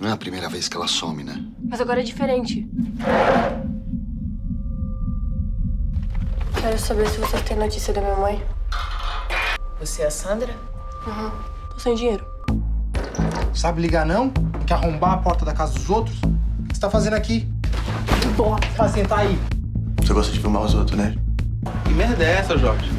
Não é a primeira vez que ela some, né? Mas agora é diferente. Quero saber se você tem notícia da minha mãe. Você é a Sandra? Uhum. Tô sem dinheiro. Sabe ligar não? Quer arrombar a porta da casa dos outros? O que você tá fazendo aqui? Boa. Pra sentar aí. Você gosta de filmar os outros, né? Que merda é essa, Jorge?